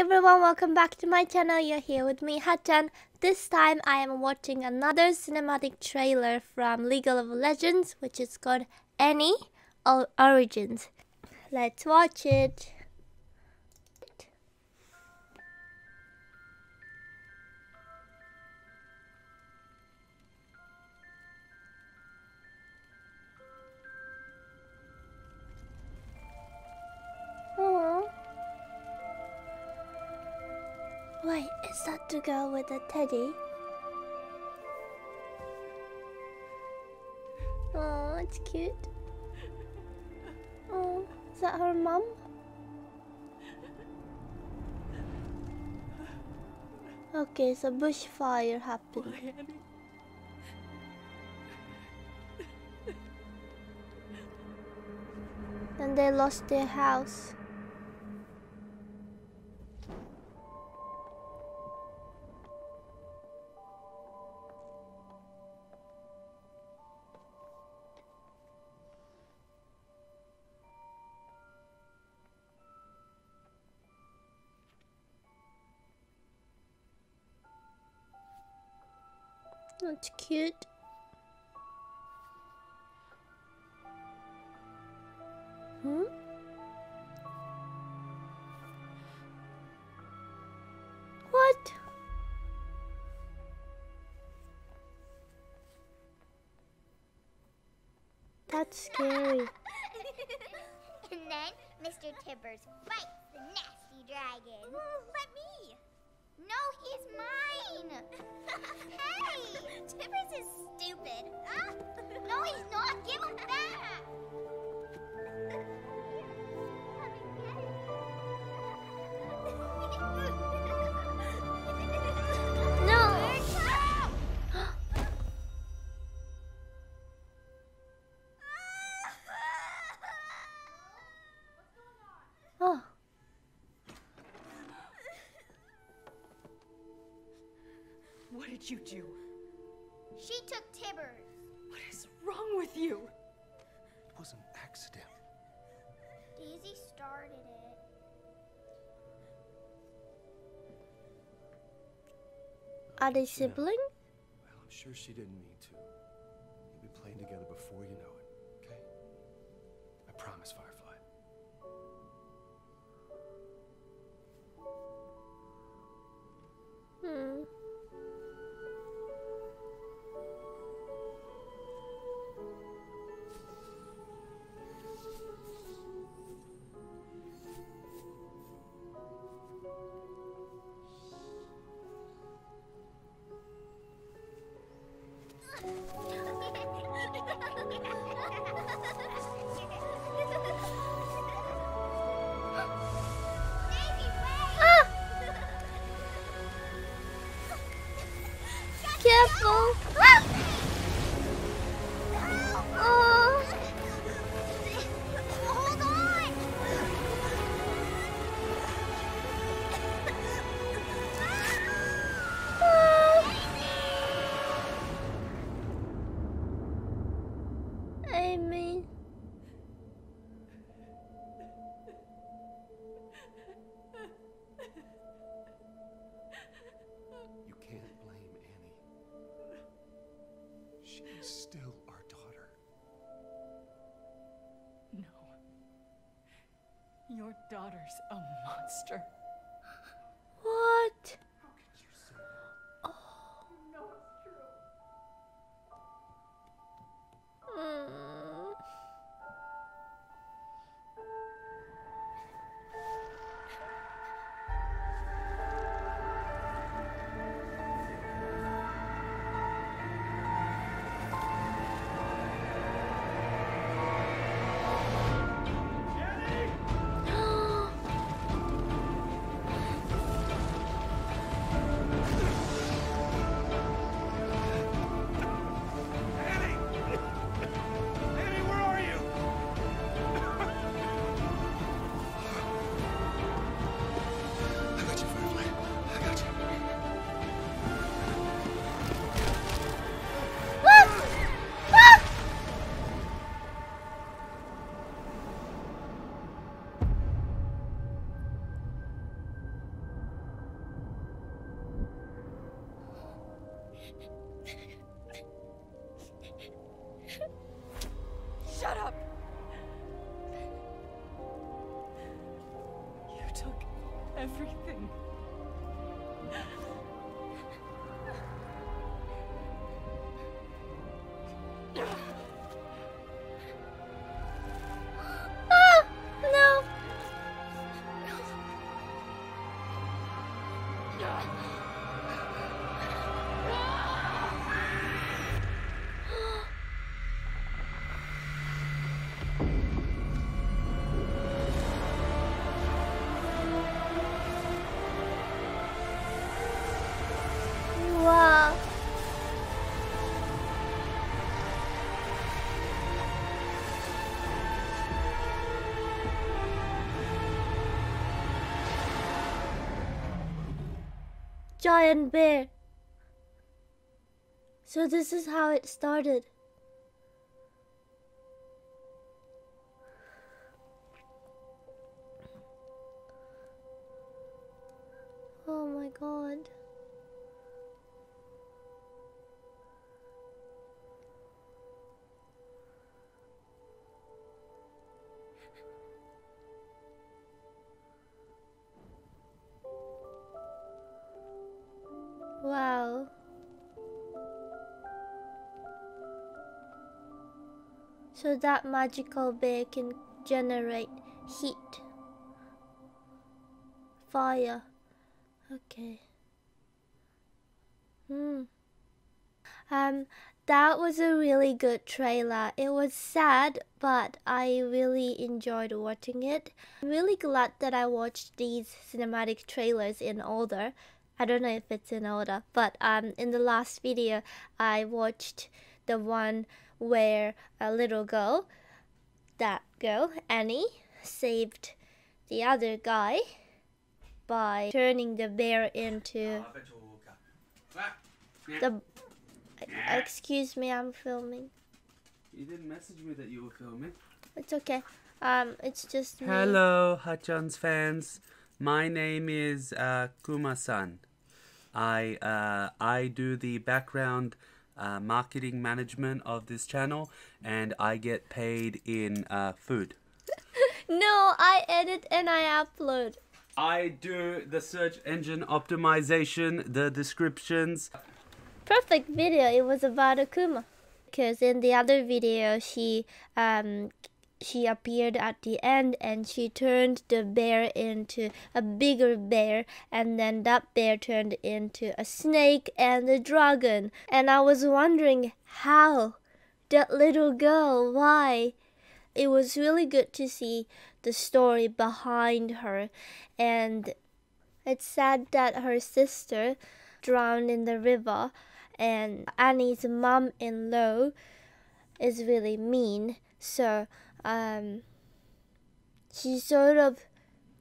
everyone, welcome back to my channel. You're here with me, Hachan. This time I am watching another cinematic trailer from League of Legends, which is called Annie Origins. Let's watch it. That the girl with the teddy? Oh, it's cute. Oh, is that her mom? Okay, so bushfire happened. And they lost their house. That's cute. Hmm? What? That's scary. and then Mr. Tibbers the nasty dragon. Let me! No, he's mine! hey! Tibbers is stupid. Ah! No, he's not! Give him back! What did you do? She took Tibbers. What is wrong with you? It was an accident. Daisy started it. Are they siblings? Well, I'm sure she didn't mean to. You'll be playing together before you know it, okay? I promise, Firefly. Hmm. Your daughter's a monster. Everything. Ah, no. Giant bear. So this is how it started. Oh my god. Wow. So that magical bear can generate heat. Fire. Okay. Hmm. Um, that was a really good trailer. It was sad, but I really enjoyed watching it. I'm really glad that I watched these cinematic trailers in order. I don't know if it's in order, but um, in the last video, I watched the one where a little girl, that girl, Annie, saved the other guy by turning the bear into the. Excuse me, I'm filming. You didn't message me that you were filming. It's okay. Um, it's just me. Hello, Hachan's fans. My name is uh, Kuma-san. I uh, I do the background uh, marketing management of this channel, and I get paid in uh, food. No, I edit and I upload. I do the search engine optimization, the descriptions. Perfect video. It was about Akuma. Because in the other video, she um she appeared at the end and she turned the bear into a bigger bear and then that bear turned into a snake and a dragon. And i was wondering how that little girl why? It was really good to see the story behind her. And it's sad that her sister drowned in the river and annie's mom-in-law is really mean. So um, she sort of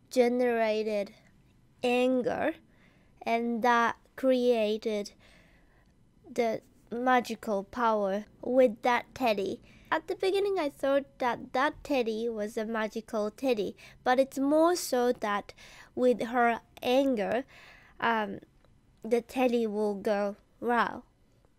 generated anger and that created the magical power with that teddy. At the beginning, I thought that that teddy was a magical teddy, but it's more so that with her anger, um, the teddy will go wow.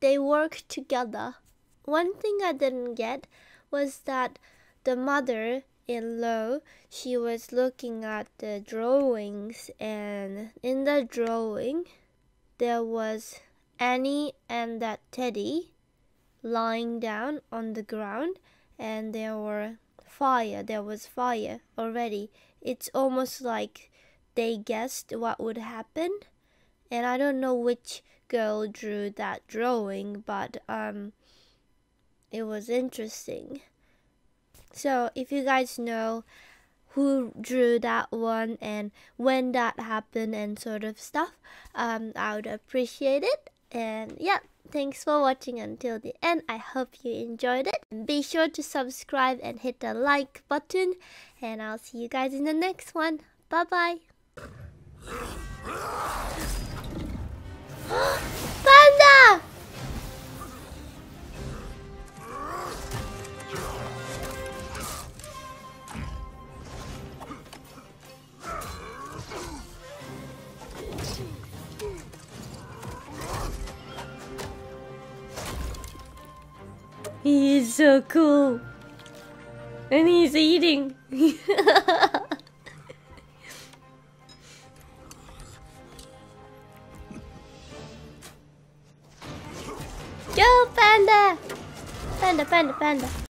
They work together. One thing I didn't get was that the mother in law she was looking at the drawings and in the drawing there was Annie and that teddy lying down on the ground and there were fire there was fire already. It's almost like they guessed what would happen and I don't know which girl drew that drawing but um it was interesting so if you guys know who drew that one and when that happened and sort of stuff, um, I would appreciate it. And yeah, thanks for watching until the end. I hope you enjoyed it. Be sure to subscribe and hit the like button. And I'll see you guys in the next one. Bye bye. He is so cool. And he's eating. Go, panda! Panda, panda, panda.